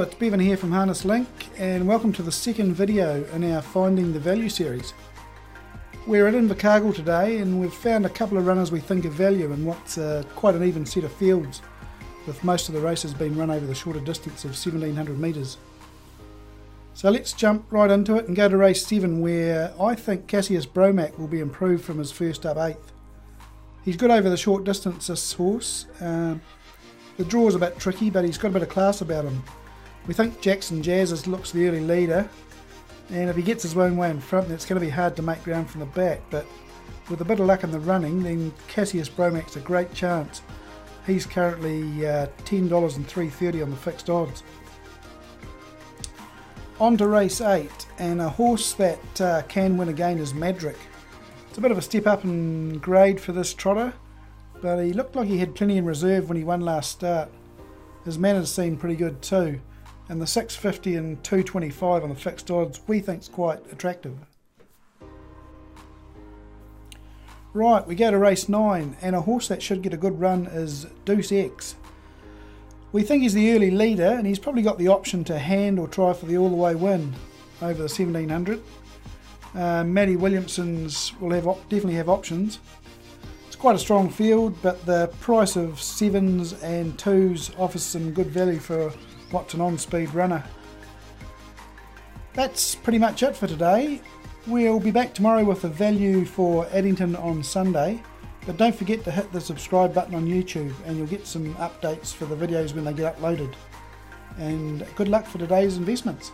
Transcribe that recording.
it's Bevan here from Harnesslink and welcome to the second video in our Finding the Value series. We're at Invercargill today and we've found a couple of runners we think of value in what's uh, quite an even set of fields with most of the races being run over the shorter distance of 1700 metres. So let's jump right into it and go to race 7 where I think Cassius Bromac will be improved from his first up 8th. He's good over the short distance this horse. Um, the is a bit tricky, but he's got a bit of class about him. We think Jackson Jazz looks the early leader, and if he gets his own way in front, then it's going to be hard to make ground from the back. But with a bit of luck in the running, then Cassius Bromac's a great chance. He's currently uh, $10 and 3.30 on the fixed odds. On to race 8, and a horse that uh, can win again is Madrick. It's a bit of a step up in grade for this trotter but he looked like he had plenty in reserve when he won last start. His manners seem pretty good too, and the 650 and 225 on the fixed odds we think's quite attractive. Right, we go to race 9, and a horse that should get a good run is Deuce X. We think he's the early leader, and he's probably got the option to hand or try for the all the way win over the 1700. Uh, Matty Williamson's will have definitely have options It's quite a strong field, but the price of sevens and twos offers some good value for what's an on-speed runner. That's pretty much it for today. We'll be back tomorrow with a value for Addington on Sunday, but don't forget to hit the subscribe button on YouTube and you'll get some updates for the videos when they get uploaded. And good luck for today's investments.